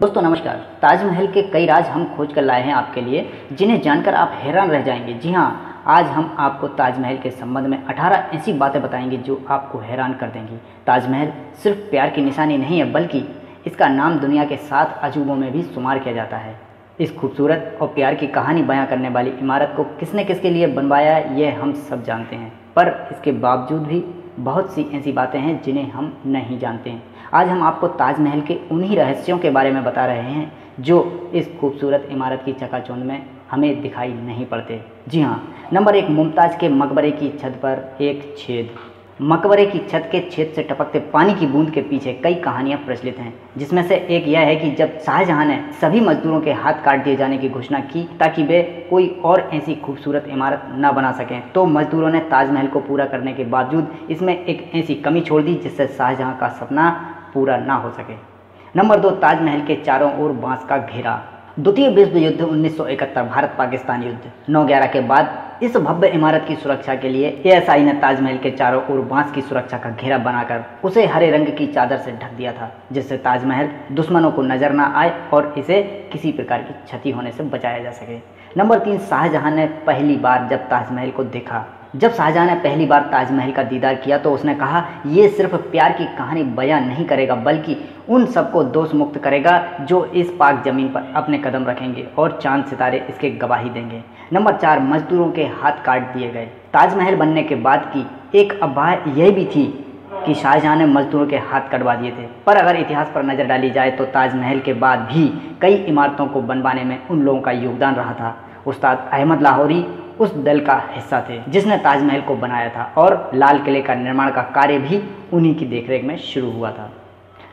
दोस्तों, नमस्कार। ताजमहल के कई राज हम खोज कर लाए हैं आपके लिए, जिन्हें जानकर आप हैरान रह जाएँगे। जी हाँ आज हम आपको ताजमहल के संबंध में 18 ऐसी बातें बताएँगे जो आपको हैरान कर देंगी। ताजमहल सिर्फ़ प्यार की निशानी नहीं है, बल्कि इसका नाम दुनिया के सात अजूबों में भी शुमार किया जाता है। इस खूबसूरत और प्यार की कहानी बयां करने वाली इमारत को किसने किसके लिए बनवाया ये हम सब जानते हैं। पर इसके बावजूद भी बहुत सी ऐसी बातें हैं जिन्हें हम नहीं जानते हैं। आज हम आपको ताजमहल के उन्हीं रहस्यों के बारे में बता रहे हैं, जो इस खूबसूरत इमारत की चकाचौंध में हमें दिखाई नहीं पड़ते। जी हाँ नंबर एक मुमताज़ के मकबरे की छत पर एक छेद। मकबरे की छत के छेद से टपकते पानी की बूंद के पीछे कई कहानियाँ प्रचलित हैं, जिसमें से एक यह है कि जब शाहजहां ने सभी मजदूरों के हाथ काट दिए जाने की घोषणा की ताकि वे कोई और ऐसी खूबसूरत इमारत न बना सकें तो मजदूरों ने ताजमहल को पूरा करने के बावजूद इसमें एक ऐसी कमी छोड़ दी जिससे शाहजहां का सपना पूरा ना हो सके। नंबर दो, ताजमहल के चारों ओर बाँस का घेरा। द्वितीय विश्व युद्ध 1971 भारत पाकिस्तान युद्ध। 9/11 के बाद इस भव्य इमारत की सुरक्षा के लिए एएसआई ने ताजमहल के चारों ओर बाँस की सुरक्षा का घेरा बनाकर उसे हरे रंग की चादर से ढक दिया था, जिससे ताजमहल दुश्मनों को नज़र न आए और इसे किसी प्रकार की क्षति होने से बचाया जा सके। नंबर तीन, शाहजहां ने पहली बार जब ताजमहल को देखा जब शाहजहाँ ने पहली बार ताजमहल का दीदार किया तो उसने कहा, ये सिर्फ़ प्यार की कहानी बयां नहीं करेगा, बल्कि उन सबको दोष मुक्त करेगा जो इस पाक ज़मीन पर अपने कदम रखेंगे और चाँद सितारे इसके गवाही देंगे। नंबर चार, मजदूरों के हाथ काट दिए गए। ताजमहल बनने के बाद की एक अफवाह यह भी थी कि शाहजहाँ ने मजदूरों के हाथ कटवा दिए थे। पर अगर इतिहास पर नज़र डाली जाए तो ताजमहल के बाद भी कई इमारतों को बनवाने में उन लोगों का योगदान रहा था। उस्ताद अहमद लाहौरी उस दल का हिस्सा थे, जिसने ताजमहल को बनाया था और लाल किले का निर्माण का कार्य भी उन्हीं की देखरेख में शुरू हुआ था।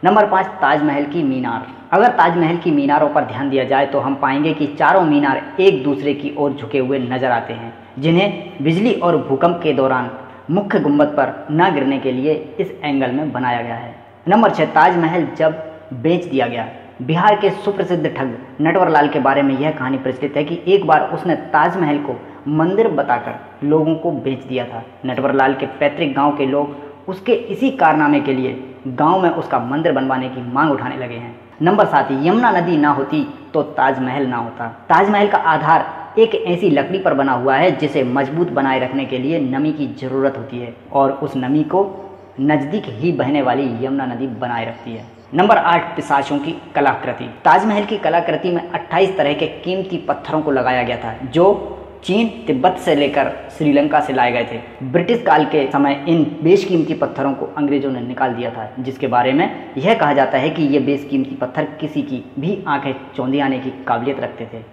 नंबर पाँच, ताजमहल की मीनार। अगर ताजमहल की मीनारों पर ध्यान दिया जाए तो हम पाएँगे कि चारों मीनार एक दूसरे की ओर झुके हुए नज़र आते हैं, जिन्हें बिजली और भूकंप के दौरान मुख्य गुंबद पर न गिरने के लिए इस एंगल में बनाया गया है। नंबर छः ताजमहल जब बेच दिया गया बिहार के सुप्रसिद्ध ठग नटवर लाल के बारे में यह कहानी प्रचलित है कि एक बार उसने ताजमहल को मंदिर बताकर लोगों को बेच दिया था। नटवर लाल के पैतृक गाँव के लोग उसके इसी कारनामे के लिए गाँव में उसका मंदिर बनवाने की मांग उठाने लगे हैं। नंबर सात, यमुना नदी ना होती तो ताजमहल ना होता। ताजमहल का आधार एक ऐसी लकड़ी पर बना हुआ है जिसे मज़बूत बनाए रखने के लिए नमी की ज़रूरत होती है और उस नमी को नज़दीक ही बहने वाली यमुना नदी बनाए रखती है। नंबर आठ पिसाचों की कलाकृति। ताजमहल की कलाकृति में 28 तरह के कीमती पत्थरों को लगाया गया था, जो चीन, तिब्बत से लेकर श्रीलंका से लाए गए थे। ब्रिटिश काल के समय इन बेशकीमती पत्थरों को अंग्रेज़ों ने निकाल दिया था, जिसके बारे में यह कहा जाता है कि ये बेशकीमती पत्थर किसी की भी आँखें चौंधी आने की काबिलियत रखते थे।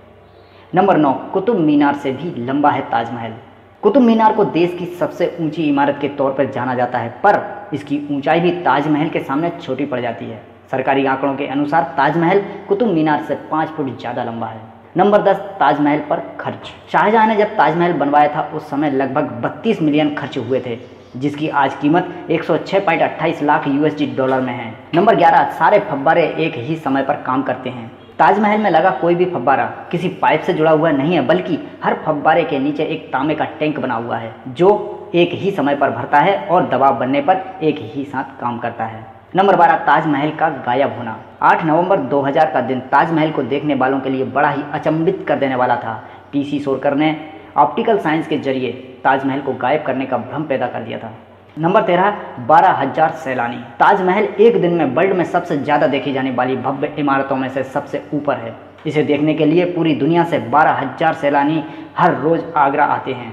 नंबर नौ, कुतुब मीनार से भी लंबा है ताजमहल। कुतुब मीनार को देश की सबसे ऊँची इमारत के तौर पर जाना जाता है, पर इसकी ऊंचाई भी ताजमहल के सामने छोटी पड़ जाती है। सरकारी आंकड़ों के अनुसार ताजमहल कुतुब मीनार से पाँच फुट ज़्यादा लंबा है। नंबर दस, ताजमहल पर खर्च। शाहजहां ने जब ताजमहल बनवाया था, उस समय लगभग 32 मिलियन खर्च हुए थे, जिसकी आज कीमत 106.28 लाख यूएसडी डॉलर में है। नंबर 11 सारे फब्बारे एक ही समय पर काम करते हैं। ताजमहल में लगा कोई भी फब्बारा किसी पाइप से जुड़ा हुआ नहीं है, बल्कि हर फब्बारे के नीचे एक तांबे का टैंक बना हुआ है, जो एक ही समय पर भरता है और दबाव बनने पर एक ही साथ काम करता है। नंबर बारह, ताजमहल का गायब होना। 8 नवंबर 2000 का दिन ताजमहल को देखने वालों के लिए बड़ा ही अचंभित कर देने वाला था, पीसी सोरकर ने ऑप्टिकल साइंस के ज़रिए ताजमहल को गायब करने का भ्रम पैदा कर दिया था। नंबर तेरह, बारह हज़ार सैलानी। ताजमहल एक दिन में वर्ल्ड में सबसे ज़्यादा देखी जाने वाली भव्य इमारतों में से सबसे ऊपर है। इसे देखने के लिए पूरी दुनिया से बारह हज़ार सैलानी हर रोज़ आगरा आते हैं।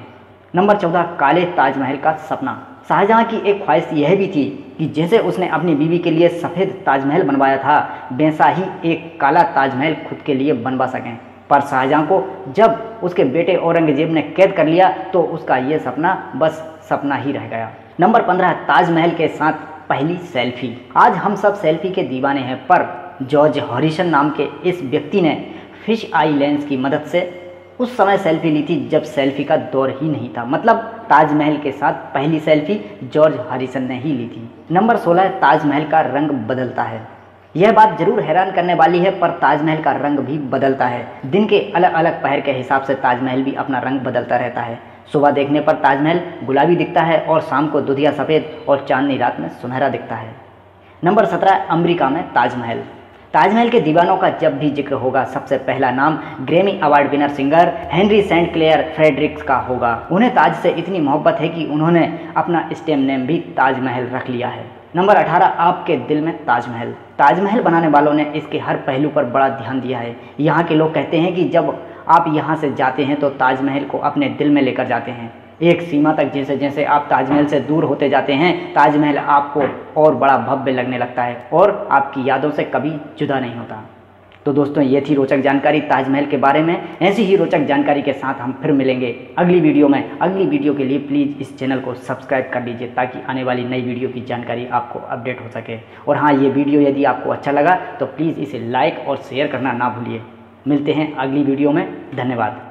नंबर चौदह, काले ताजमहल का सपना। शाहजहां की एक ख्वाहिश यह भी थी कि जैसे उसने अपनी बीवी के लिए सफ़ेद ताजमहल बनवाया था, वैसा ही एक काला ताजमहल खुद के लिए बनवा सकें। पर शाहजहां को जब उसके बेटे औरंगज़ेब ने कैद कर लिया तो उसका ये सपना बस सपना ही रह गया। नंबर पंद्रह, ताजमहल के साथ पहली सेल्फी। आज हम सब सेल्फी के दीवाने हैं, पर जॉर्ज हॉरिसन नाम के इस व्यक्ति ने फ़िश आई लेंस की मदद से उस समय सेल्फी ली थी जब सेल्फी का दौर ही नहीं था। मतलब ताजमहल के साथ पहली सेल्फी जॉर्ज हरिसन ने ही ली थी। नंबर 16 ताजमहल का रंग बदलता है। यह बात ज़रूर हैरान करने वाली है, पर ताजमहल का रंग भी बदलता है। दिन के अलग अलग पहर के हिसाब से ताजमहल भी अपना रंग बदलता रहता है। सुबह देखने पर ताजमहल गुलाबी दिखता है और शाम को दुधिया सफ़ेद और चांदनी रात में सुनहरा दिखता है। नंबर सत्रह अमरीका में ताजमहल। ताजमहल के दीवानों का जब भी ज़िक्र होगा, सबसे पहला नाम Grammy award winner singer Henry Saint Clair Fredericks का होगा। उन्हें ताज से इतनी मोहब्बत है कि उन्होंने अपना स्टेम नेम भी ताजमहल रख लिया है। नंबर 18 आपके दिल में ताजमहल। ताजमहल बनाने वालों ने इसके हर पहलू पर बड़ा ध्यान दिया है। यहाँ के लोग कहते हैं कि जब आप यहाँ से जाते हैं तो ताजमहल को अपने दिल में लेकर जाते हैं। एक सीमा तक जैसे जैसे आप ताजमहल से दूर होते जाते हैं, ताजमहल आपको और बड़ा भव्य लगने लगता है और आपकी यादों से कभी जुदा नहीं होता। तो दोस्तों, ये थी रोचक जानकारी ताजमहल के बारे में। ऐसी ही रोचक जानकारी के साथ हम फिर मिलेंगे अगली वीडियो में। अगली वीडियो के लिए प्लीज़ इस चैनल को सब्सक्राइब कर लीजिए ताकि आने वाली नई वीडियो की जानकारी आपको अपडेट हो सके। और हाँ ये वीडियो यदि आपको अच्छा लगा तो प्लीज़ इसे लाइक और शेयर करना ना भूलिए। मिलते हैं अगली वीडियो में। धन्यवाद।